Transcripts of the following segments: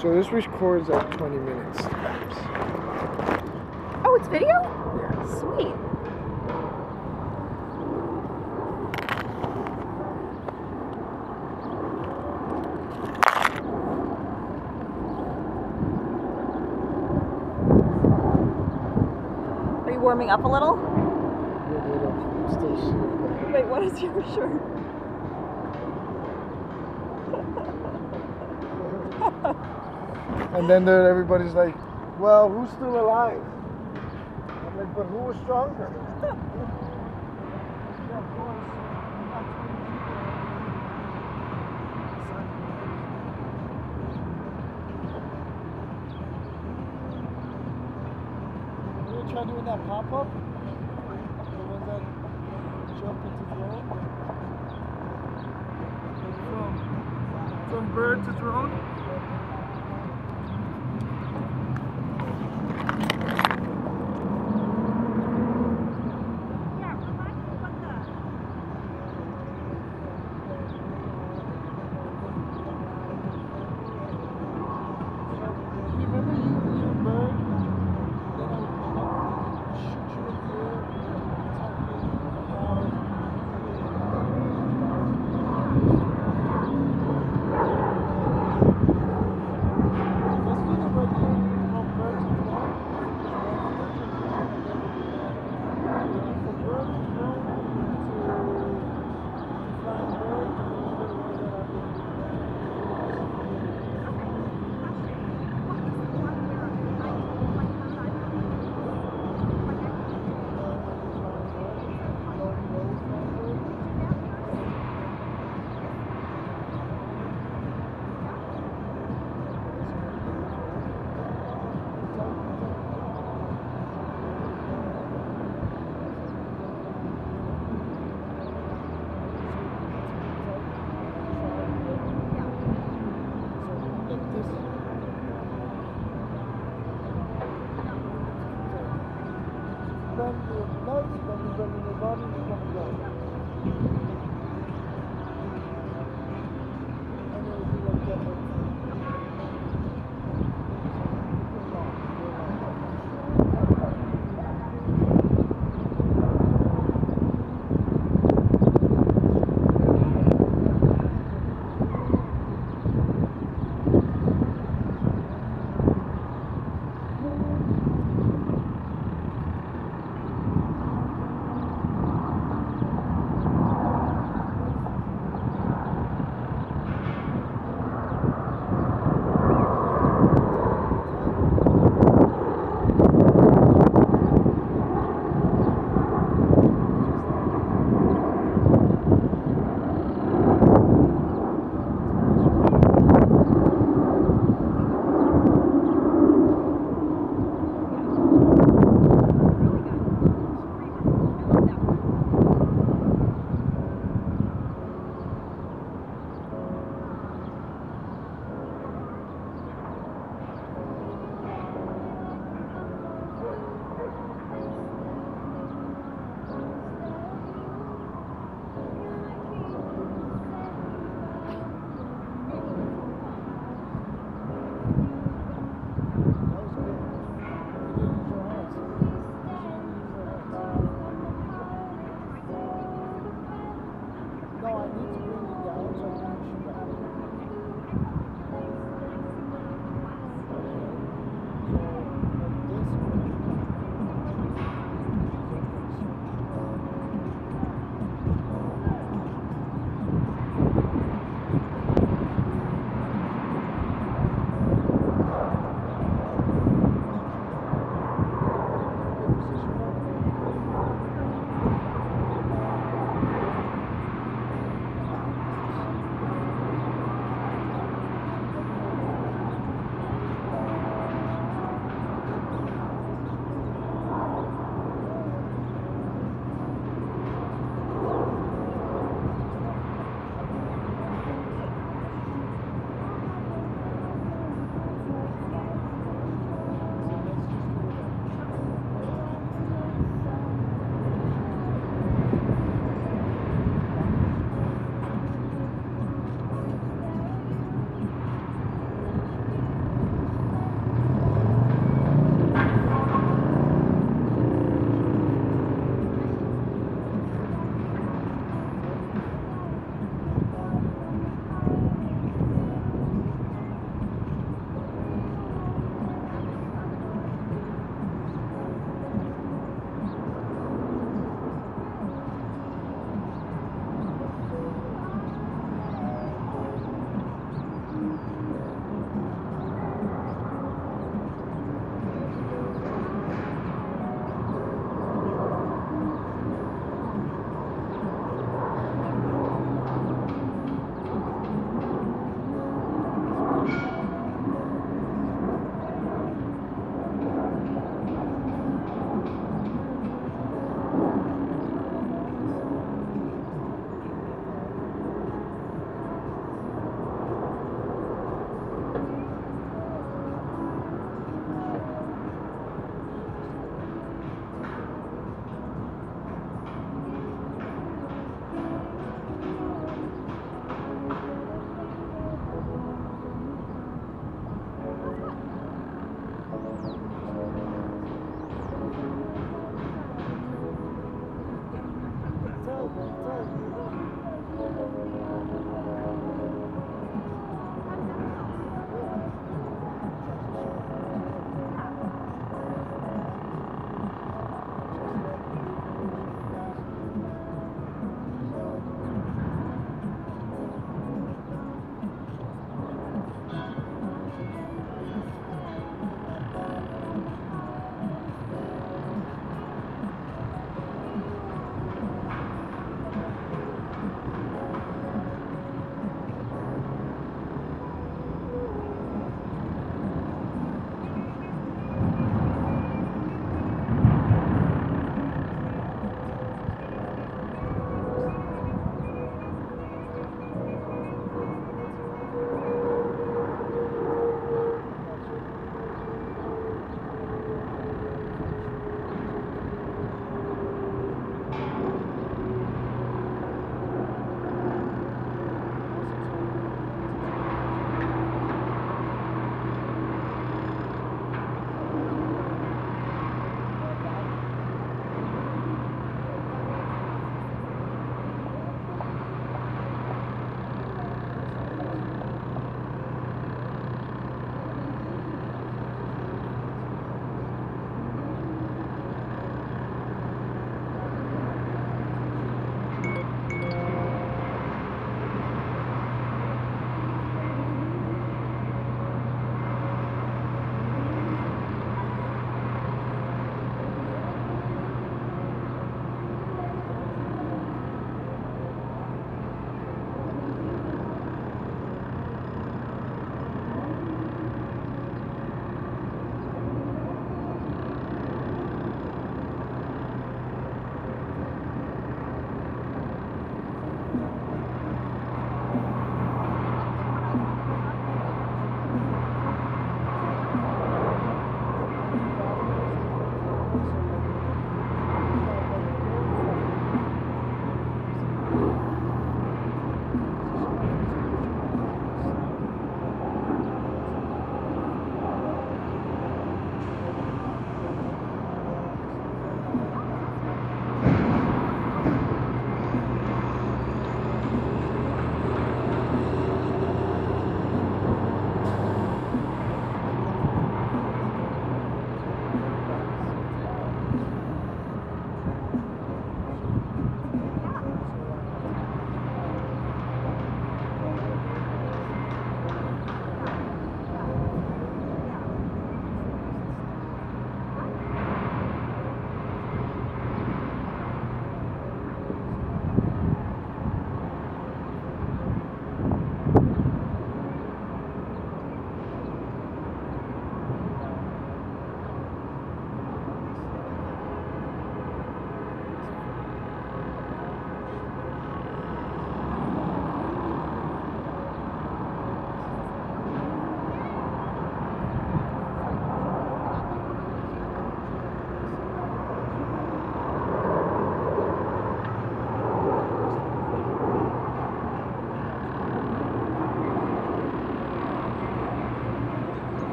So this records at 20 minutes. Oh, it's video? Yeah. Sweet. Are you warming up a little? Good little station. Wait, what is your shirt? And then there, everybody's like, well, who's still alive? I'm like, but who was stronger? We trying doing that pop up. The ones that jump into throne. From, from bird to throne.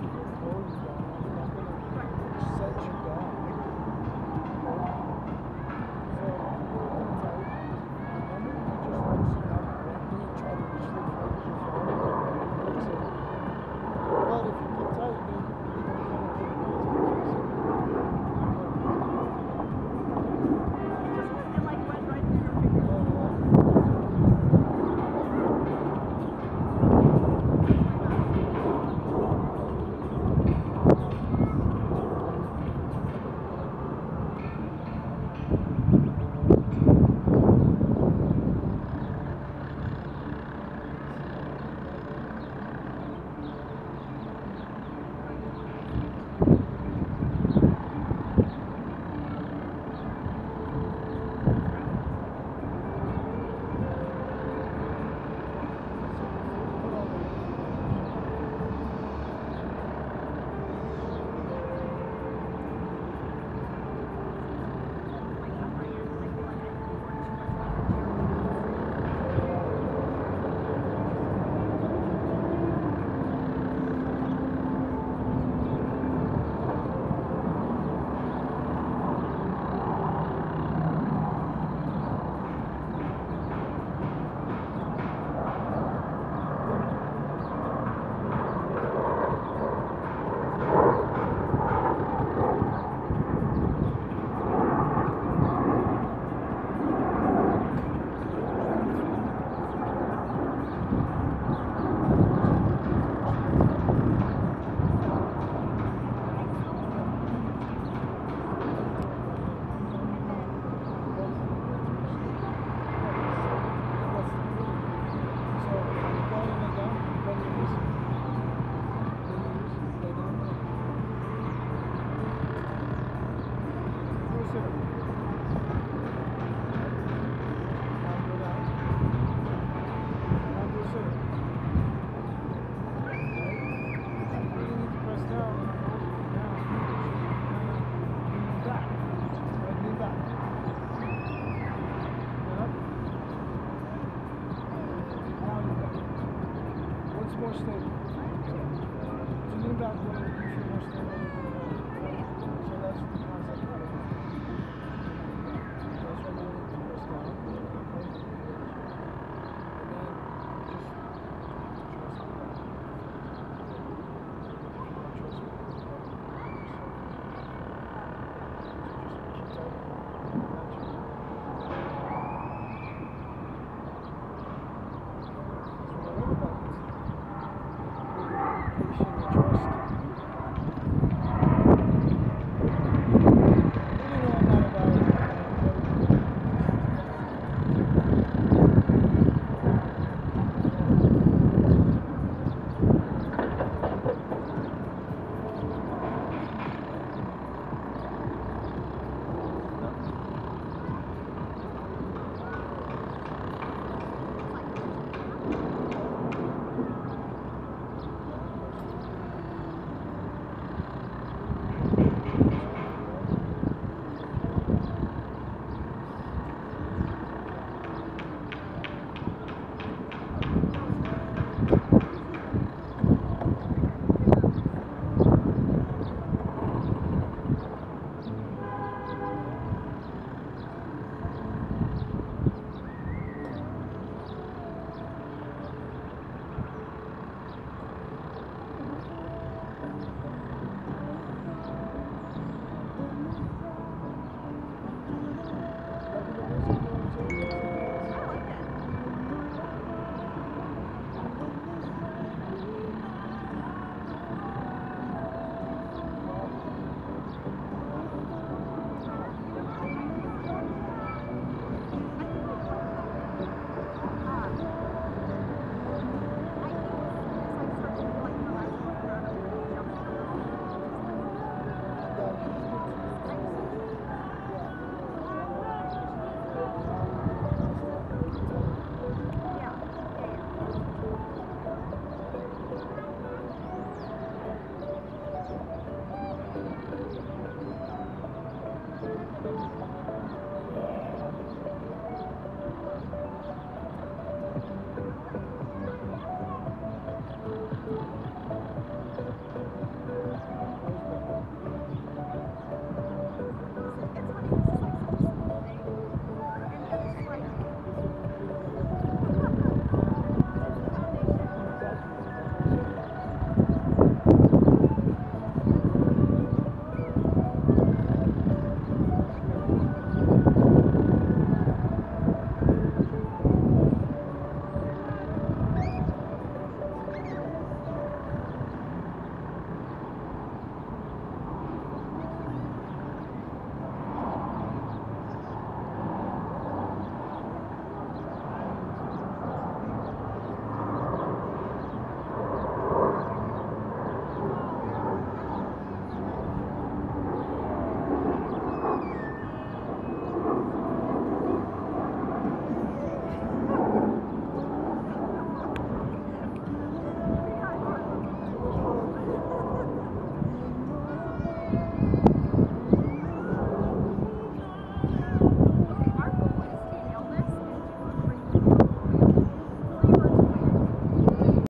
Thank you. boştayım. Cüneyt Akbaba, Gülşen Boştay'ın şeyler çıkıyor.